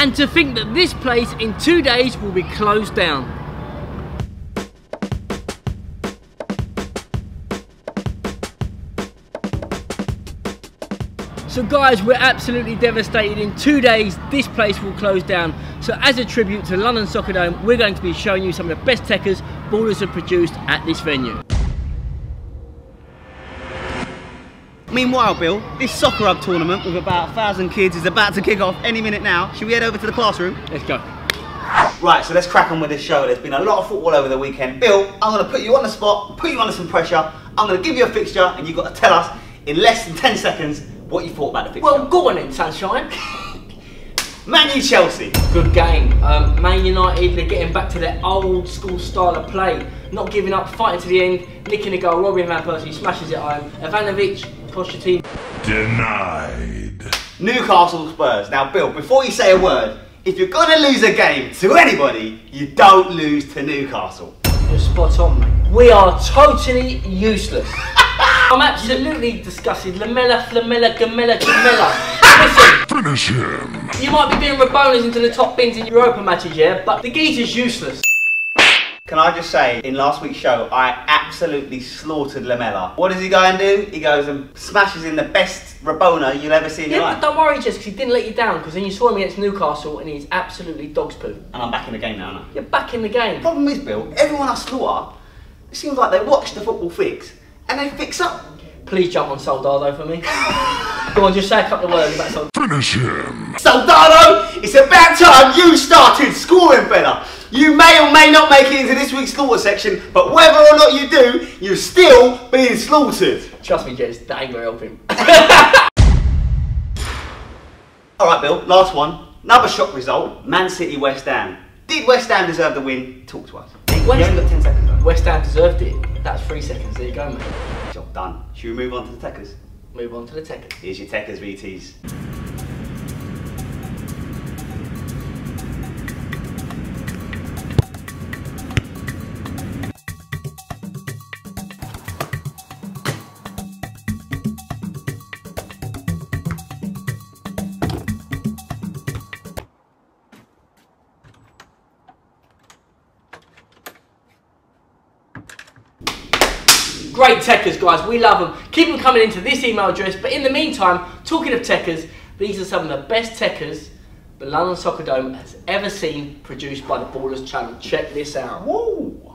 And to think that this place in two days will be closed down. So guys, we're absolutely devastated. In two days, this place will close down. So as a tribute to London Soccer Dome, we're going to be showing you some of the best tekkers Ballers have produced at this venue. Meanwhile, Bill, this soccer hub tournament with about a thousand kids is about to kick off any minute now. Should we head over to the classroom? Let's go. Right, so let's crack on with this show. There's been a lot of football over the weekend. Bill, I'm going to put you on the spot, put you under some pressure. I'm going to give you a fixture, and you've got to tell us in less than 10 seconds what you thought about the fixture. Well, go on then, Sunshine. Man U Chelsea. Good game. Um, Man United, they're getting back to their old school style of play. Not giving up, fighting to the end, nicking a goal. Robin Van Persie smashes it home. Ivanovic, Pochettino. Denied. Newcastle Spurs. Now, Bill, before you say a word, if you're going to lose a game to anybody, you don't lose to Newcastle. You're spot on, mate. We are totally useless. I'm absolutely disgusted. Lamela, Flamella, Gamella, Gamella. Listen. Finish him. You might be doing Rabonas into the top bins in Europa matches, yeah? But the geezer's useless. Can I just say, in last week's show, I absolutely slaughtered Lamela. What does he go and do? He goes and smashes in the best Rabona you'll ever see in yeah, your life. don't worry, Jess, because he didn't let you down. Because then you saw him against Newcastle and he's absolutely dog's poo. And I'm back in the game now, aren't I? You're back in the game. problem is, Bill, everyone I slaughter, it seems like they watch the football fix and they fix up. Please jump on Soldado for me. Go on, just say a couple of words about Soldado. Finish him. Soldado, it's about time you started scoring better. You may or may not make it into this week's slaughter section, but whether or not you do, you're still being slaughtered. Trust me, Jez, that ain't gonna help him. All right, Bill, last one. Another shock result, Man City West Ham. Did West Ham deserve the win? Talk to us. You West- only got 10 seconds though. West Ham deserved it. That's three seconds. There you go, mate. Job done. Should we move on to the tekkers? Move on to the Tekkers. Here's your tekkers VTs. Great tekkers, guys. We love them. Keep them coming into this email address. But in the meantime, talking of tekkers, these are some of the best techers the London Soccer Dome has ever seen produced by the Ballers channel. Check this out. Whoa!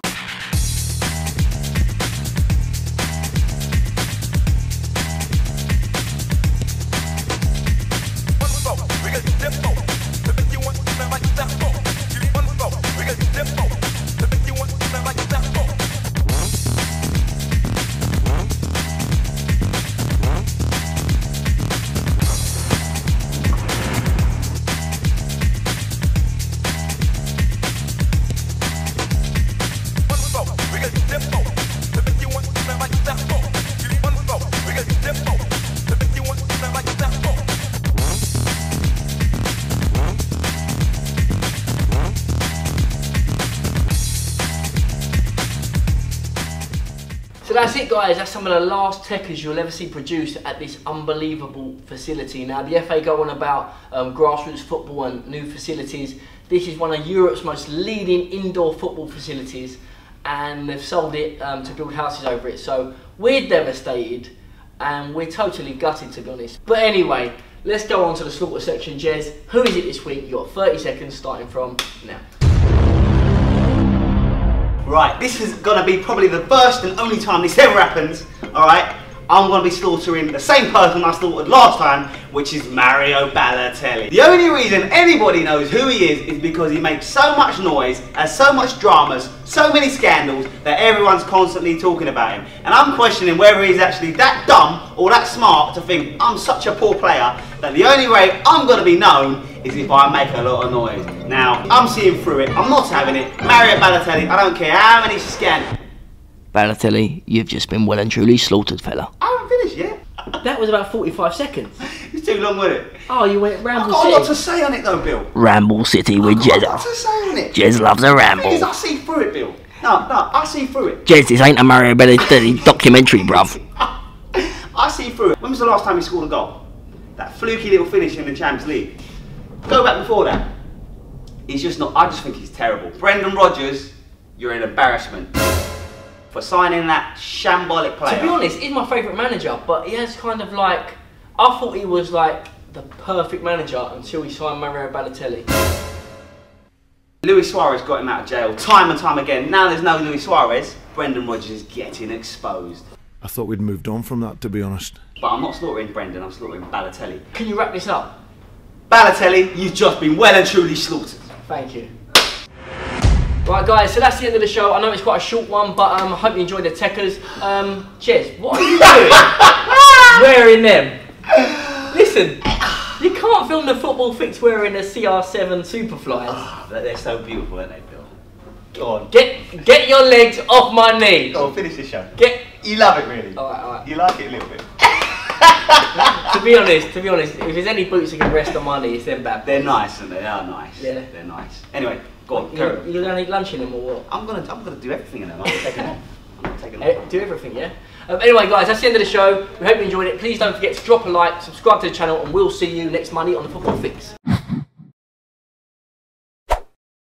That's it, guys. That's some of the last tekkers you'll ever see produced at this unbelievable facility. Now, the FA go on about um, grassroots football and new facilities. This is one of Europe's most leading indoor football facilities, and they've sold it um, to build houses over it. So we're devastated, and we're totally gutted, to be honest. But anyway, let's go on to the slaughter section, Jez. Who is it this week? You've got 30 seconds starting from now. Right, this is gonna be probably the first and only time this ever happens. Alright, I'm gonna be slaughtering the same person I slaughtered last time, which is Mario Balotelli. The only reason anybody knows who he is is because he makes so much noise, has so much dramas, so many scandals that everyone's constantly talking about him. And I'm questioning whether he's actually that dumb or that smart to think I'm such a poor player that the only way I'm gonna be known is if I make a lot of noise. Now, I'm seeing through it, I'm not having it. Mario Balotelli, I don't care how many scandals. Balotelli, you've just been well and truly slaughtered, fella. I haven't finished yet. That was about 45 seconds. It's too long, with it? Oh, you went Ramble I've Ramble got a lot to say on it though, Bill. Ramble City with I've got a lot to say on it. Jez loves a Because ramble. I see through it, Bill. No, no, I see through it. Jez, this ain't a Mario Balotelli documentary, bruv. I see through it. When was the last time he scored a goal? That fluky little finish in the Champions League. Go back before that. He's just not. I just think he's terrible. Brendan Rodgers, you're an embarrassment for signing that shambolic player. To be honest, he's my favourite manager, but he has kind of like. I thought he was like the perfect manager until he signed Mario Balotelli. Luis Suarez got him out of jail time and time again. Now there's no Luis Suarez. Brendan Rodgers is getting exposed. I thought we'd moved on from that, to be honest. But I'm not slaughtering Brendan, I'm slaughtering Balotelli. Can you wrap this up? Balotelli, you've just been well and truly slaughtered. Thank you. Right, guys, so that's the end of the show. I know it's quite a short one, but um, I hope you enjoyed the tekkers. Um, Jez, what are you doing wearing them? Listen, you can't film the football fix wearing a CR7 Superflies. Ah, They're so beautiful, aren't they, Bill? Go on. Get get your legs off my knee. Go on, finish this show. Get. You love it, really. Alright, alright. You like it a little bit. To be honest, to be honest, if there's any boots that can rest on my knee, it's them bad. They're nice, and they are nice. Yeah. They're nice. Anyway, go on, You, you're gonna eat lunch in them or what? I'm gonna, I'm gonna do everything in them. I'm not taking them. I'm not taking Eh, them. Do everything, yeah? Um, anyway, guys, that's the end of the show. We hope you enjoyed it. Please don't forget to drop a like, subscribe to the channel, and we'll see you next Monday on the Football Fix.